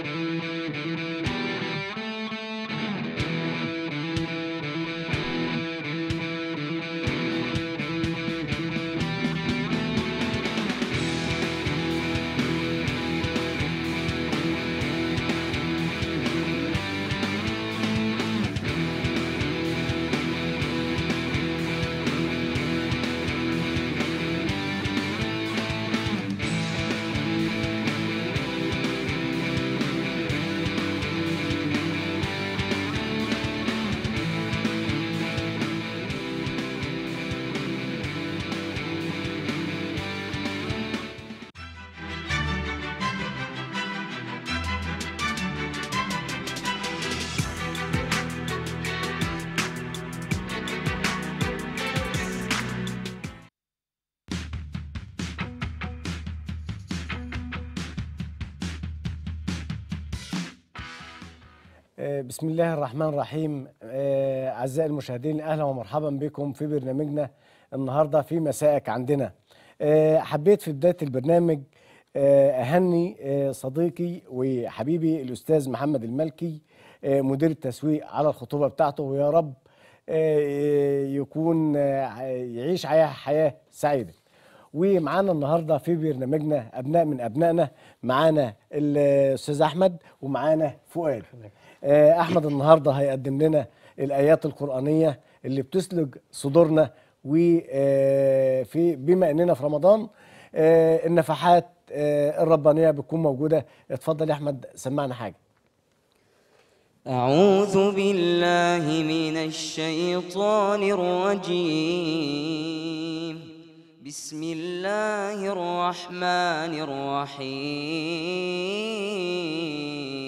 آه، بسم الله الرحمن الرحيم. آه، أعزائي المشاهدين أهلا ومرحبا بكم في برنامجنا النهاردة في مسائك عندنا. آه، حبيت في بداية البرنامج آه، أهني صديقي وحبيبي الأستاذ محمد الملكي مدير التسويق على الخطوبة بتاعته ويا رب يكون يعيش حياة حياة سعيدة. ومعانا النهارده في برنامجنا أبناء من أبنائنا معانا الأستاذ أحمد ومعانا فؤاد. أحمد النهارده هيقدم لنا الآيات القرآنية اللي بتسلج صدورنا وفي بما إننا في رمضان آه، النفحات آه، الربانية بتكون موجودة. اتفضل يا أحمد سمعنا حاجة. أعوذ بالله من الشيطان الرجيم. بسم الله الرحمن الرحيم.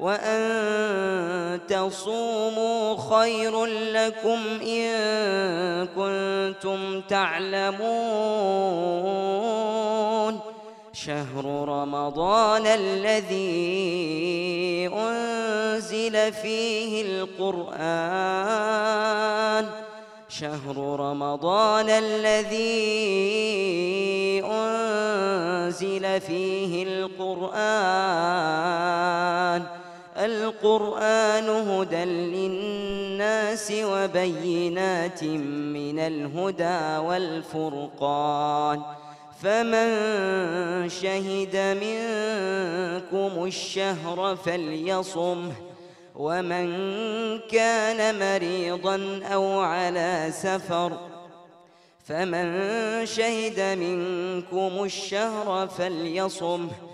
وأن تصوموا خير لكم إن كنتم تعلمون شهر رمضان الذي أنزل فيه القرآن شهر رمضان الذي أنزل فيه القرآن القرآن هدى للناس وبينات من الهدى والفرقان فمن شهد منكم الشهر فليصمه ومن كان مريضا أو على سفر فمن شهد منكم الشهر فليصمه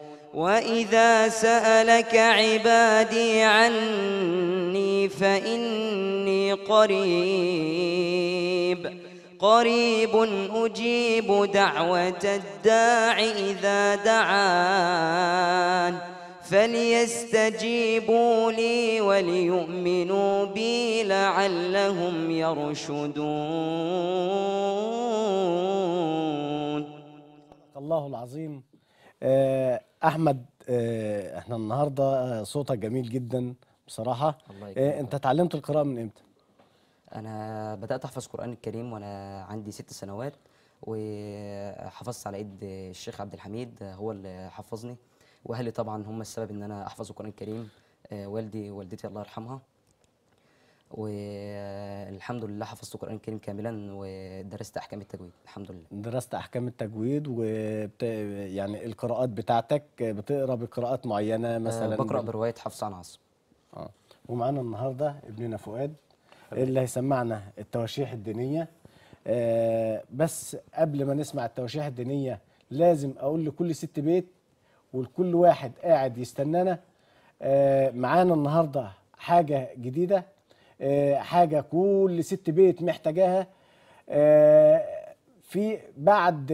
وإذا سألك عبادي عني فإني قريب قريب أجيب دعوة الداع إذا دعان فليستجيبوا لي وليؤمنوا بي لعلهم يرشدون الله العظيم. آه، أحمد آه، إحنا النهارده آه، صوتك جميل جدا بصراحة. الله يكرمك. آه أنت اتعلمت القراءة من إمتى؟ أنا بدأت أحفظ قرآن الكريم وأنا عندي ست سنوات وحفظت على إيد الشيخ عبد الحميد هو اللي حفظني. وأهلي طبعا هم السبب إن أنا أحفظ القرآن الكريم. والدي ووالدتي الله يرحمها. والحمد لله حفظت القرآن الكريم كاملا ودرست أحكام التجويد الحمد لله. درست أحكام التجويد وبت... يعني القراءات بتاعتك بتقرأ بقراءات معينة مثلا؟ آه، بقرأ بال- برواية حفص عن عاصم آه. ومعانا النهارده ابننا فؤاد اللي هيسمعنا التواشيح الدينية. آه بس قبل ما نسمع التواشيح الدينية لازم أقول لكل ست بيت ولكل واحد قاعد يستنانا. آه معانا النهارده حاجة جديدة. حاجة كل ست بيت محتاجاها. آه في بعد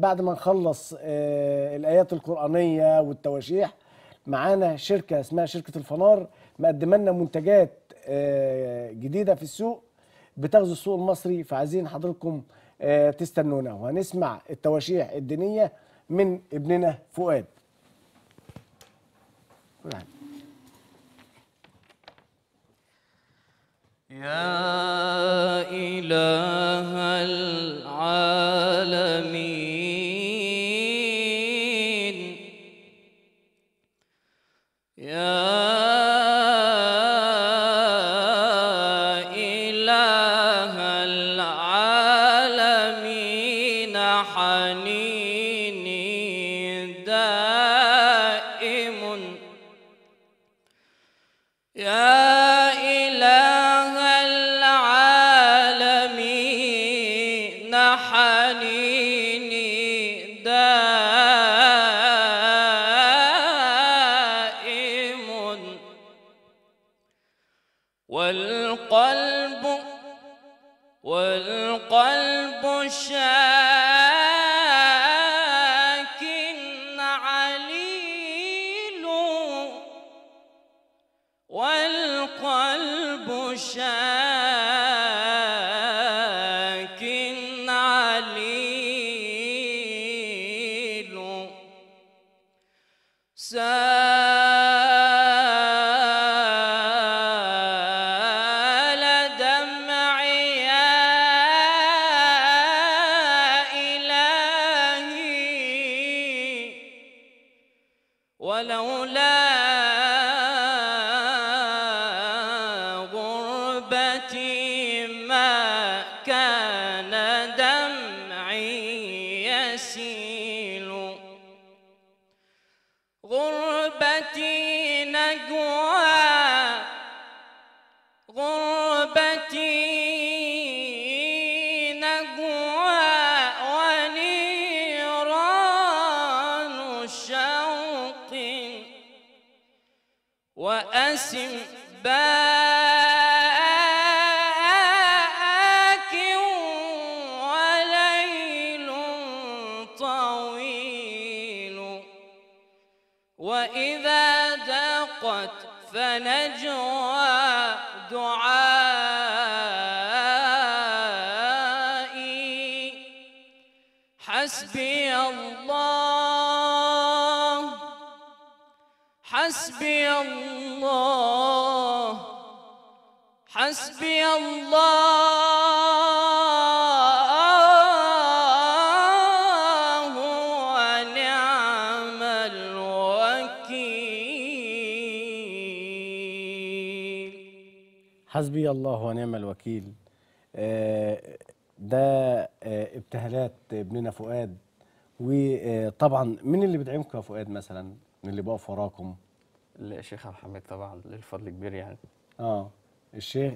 بعد ما نخلص آه الآيات القرآنية والتواشيح معانا شركة اسمها شركة الفنار مقدمة لنا منتجات آه، جديدة في السوق بتغزو السوق المصري فعايزين حضراتكم آه، تستنونا. وهنسمع التواشيح الدينية من ابننا فؤاد كل حاجة. يا إله العالمين. والقلب غربتي ما كان طويل وإذا دقت فنجوى دعائي حسبي الله ونعم الوكيل. آه، ده آه، ابتهالات ابننا فؤاد. وطبعا مين اللي بيدعمكم يا فؤاد مثلا؟ من اللي بيقف وراكم؟ الشيخ عبد الحميد طبعا للفضل كبير يعني. آه الشيخ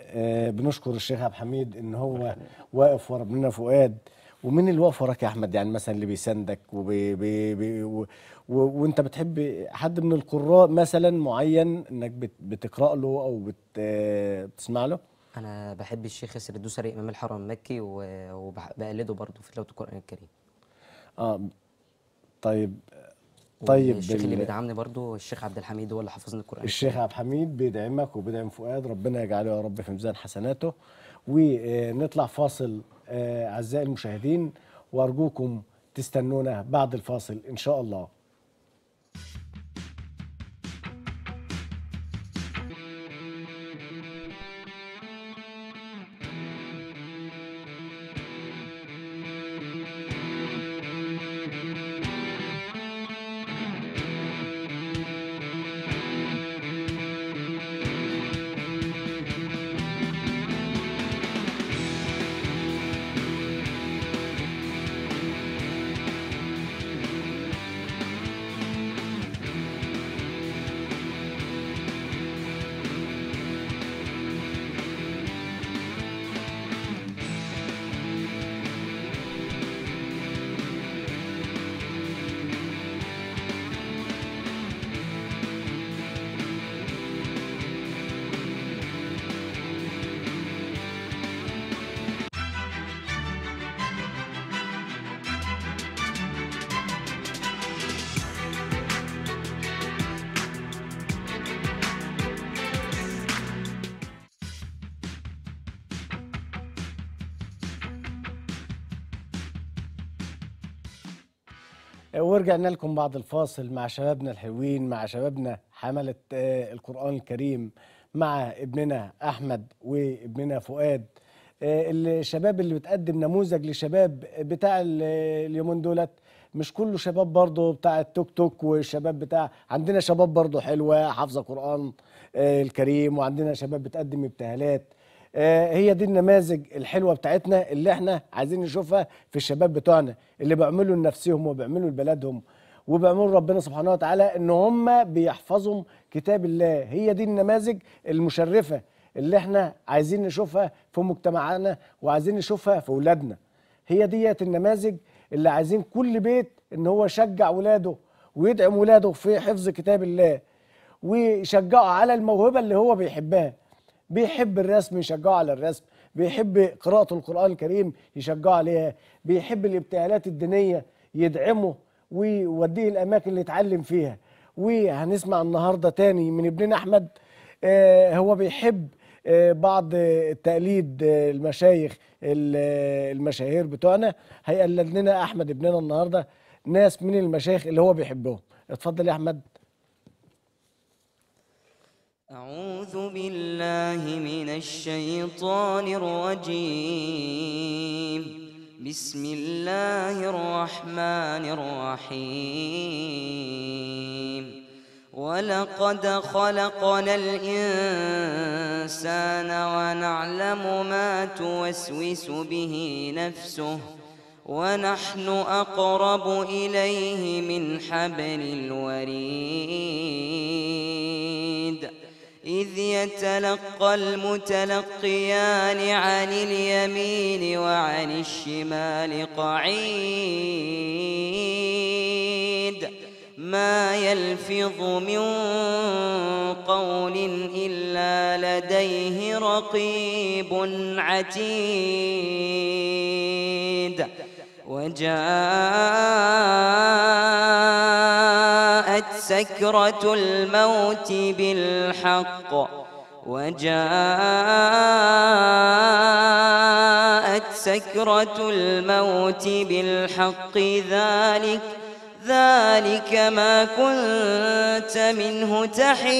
آه بنشكر الشيخ عبد الحميد إن هو واقف ورا ابننا فؤاد. ومين اللي واقف وراك يا أحمد؟ يعني مثلا اللي بيساندك وبي بي بي و و وأنت بتحب حد من القراء مثلا معين إنك بت بتقرأ له أو بت آه، بتسمع له؟ أنا بحب الشيخ ياسر الدوسري إمام الحرم المكي وبقلده برضه في تلاوة القرآن الكريم. آه طيب طيب الشيخ اللي ال- بيدعمني برضه الشيخ عبد الحميد هو اللي حفظني القرآن الشيخ عبد الحميد بيدعمك وبيدعم فؤاد ربنا يجعله يا رب في ميزان حسناته. ونطلع فاصل آه، أعزائي المشاهدين وأرجوكم تستنونا بعد الفاصل إن شاء الله. ورجعنا لكم بعد الفاصل مع شبابنا الحلوين مع شبابنا حملة آه، القرآن الكريم مع ابننا أحمد وابننا فؤاد. آه، الشباب اللي بتقدم نموذج لشباب بتاع ال- اليومين دولت مش كله شباب برضه بتاع التوك توك والشباب بتاع عندنا شباب برضه حلوة حافظة قرآن آه، الكريم وعندنا شباب بتقدم إبتهالات. هي دي النماذج الحلوة بتاعتنا اللي إحنا عايزين نشوفها في الشباب بتوعنا اللي بيعملوا لنفسهم وبيعملوا لبلدهم. وبيعملوا ربنا سبحانه وتعالى إن هم بيحفظوا كتاب الله. هي دي النماذج المشرفة اللي إحنا عايزين نشوفها في مجتمعنا وعايزين نشوفها في اولادنا هي ديت النماذج اللي عايزين كل بيت إن هو يشجع ولاده ويدعم ولاده في حفظ كتاب الله ويشجعه على الموهبة اللي هو بيحبها. بيحب الرسم يشجعه على الرسم. بيحب قراءة القرآن الكريم يشجعه عليها. بيحب الابتهالات الدينية يدعمه ويوديه الأماكن اللي يتعلم فيها. وهنسمع النهاردة تاني من ابننا أحمد آه هو بيحب آه بعض تقليد آه، المشايخ ال- المشاهير بتوعنا. هيقلد لنا أحمد ابننا النهاردة ناس من المشايخ اللي هو بيحبهم. اتفضل يا أحمد. أعوذ بالله من الشيطان الرجيم. بسم الله الرحمن الرحيم. ولقد خلقنا الإنسان ونعلم ما توسوس به نفسه ونحن أقرب إليه من حبل الوريد. إذ يتلقى المتلقيان عن اليمين وعن الشمال قعيد. ما يلفظ من قول إلا لديه رقيب عتيد. وجاءت سكرة الموت بالحق وجاءت سكرة الموت بالحق ذلك ذلك ما كنت منه تحيد.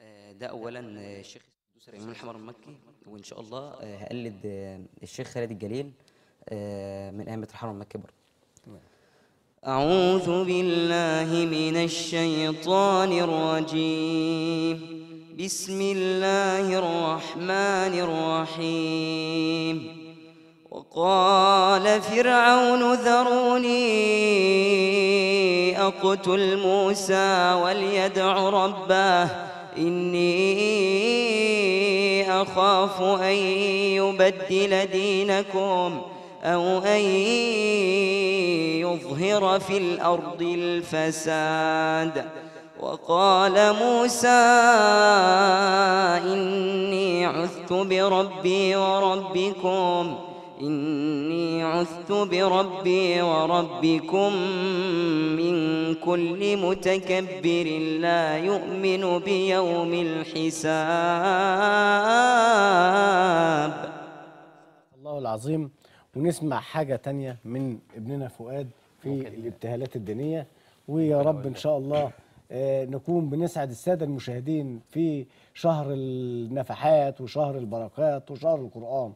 آه، ده اولا آه، الشيخ الدكتور ايمن الحمر المكي وإن شاء الله آه، هقلد آه، الشيخ خالد الجليل. آه، من ائمه الحرم المكي برضه. أعوذ بالله من الشيطان الرجيم. بسم الله الرحمن الرحيم. وقال فرعون ذروني أقتل موسى وليدع ربه. إني أخاف أن يبدل دينكم. أو أن يظهر في الأرض الفساد. وقال موسى إني عذت بربي وربكم إني عذت بربي وربكم من كل متكبر لا يؤمن بيوم الحساب. الله العظيم. ونسمع حاجة تانية من ابننا فؤاد في الابتهالات الدينية. ويا رب إن شاء الله آه، نكون بنسعد السادة المشاهدين في شهر النفحات وشهر البركات وشهر القرآن.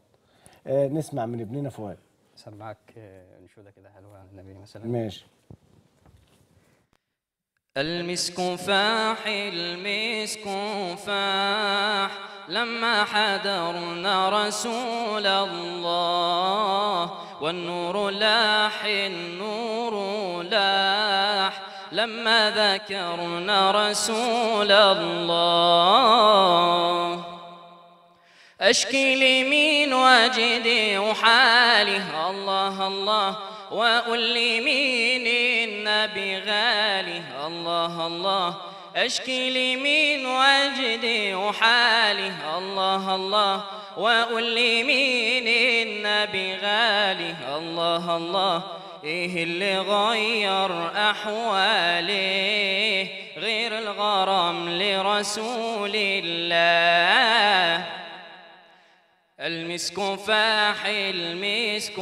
آه، نسمع من ابننا فؤاد. سمعك آه، انشوده كده حلوة عن النبي مثلا ماشي. المسك فاح المسك فاح. لما حضرنا رسول الله والنور لاح النور لاح. لما ذكرنا رسول الله أشكي لمين وجدي وحالي الله الله. وأقول لي مين النبي غالي الله الله. أشكي لمين وجدي وحالي الله الله. وأقول لي مين النبي غالي الله الله. إيه اللي غير أحوالي؟ غير الغرام لرسول الله. المسك فاح المسك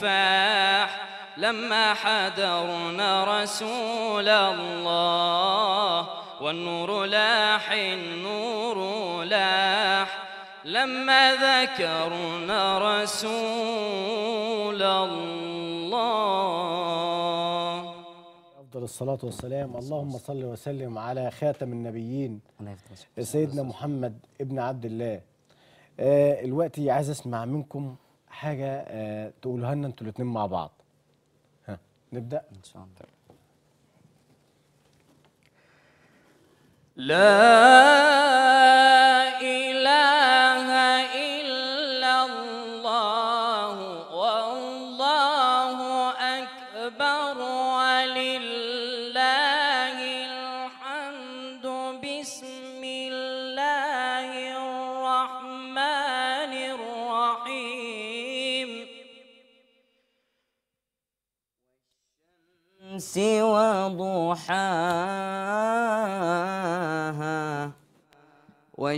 فاح. لما حضرنا رسول الله والنور لاح النور لاح. لما ذكرنا رسول الله. أفضل الصلاة والسلام. اللهم صل وسلم على خاتم النبيين. سيدنا محمد ابن عبد الله. آه دلوقتي عايز أسمع منكم حاجة آه تقولوها لنا أنتوا الاثنين مع بعض. ها نبدأ؟ إن شاء الله. لا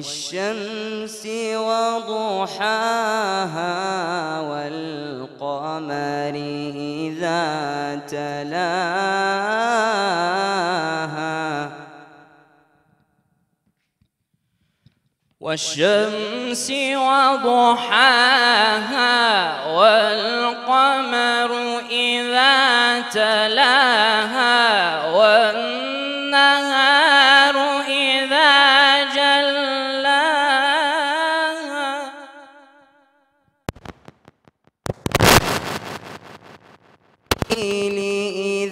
والشمس وضحاها والقمر إذا تلاها والشمس وضحاها والقمر إذا تلاها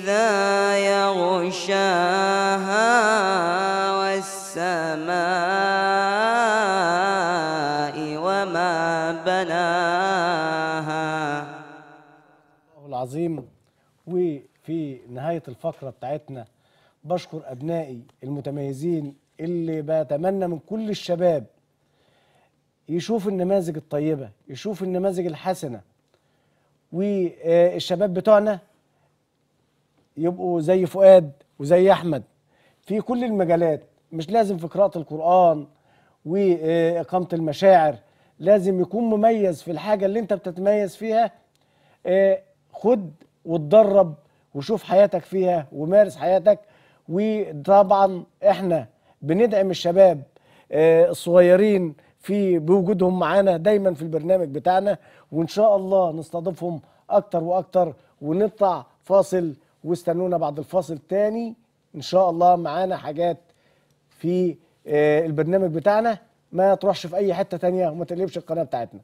إذا يغشاها والسماء وما بناها العظيم وفي نهاية الفقرة بتاعتنا بشكر أبنائي المتميزين اللي بتمنى من كل الشباب يشوف النماذج الطيبة يشوف النماذج الحسنة. والشباب بتوعنا يبقوا زي فؤاد وزي أحمد في كل المجالات. مش لازم في قراءة القرآن وإقامة المشاعر لازم يكون مميز في الحاجة اللي أنت بتتميز فيها. آه، خد واتدرب وشوف حياتك فيها ومارس حياتك. وطبعا إحنا بندعم الشباب آه، الصغيرين في بوجودهم معانا دايما في البرنامج بتاعنا. وإن شاء الله نستضيفهم أكتر وأكتر ونطلع فاصل واستنونا بعد الفاصل تاني. إن شاء الله معانا حاجات في آه، البرنامج بتاعنا. ما تروحش في أي حتة تانية وما تقلبش القناة بتاعتنا.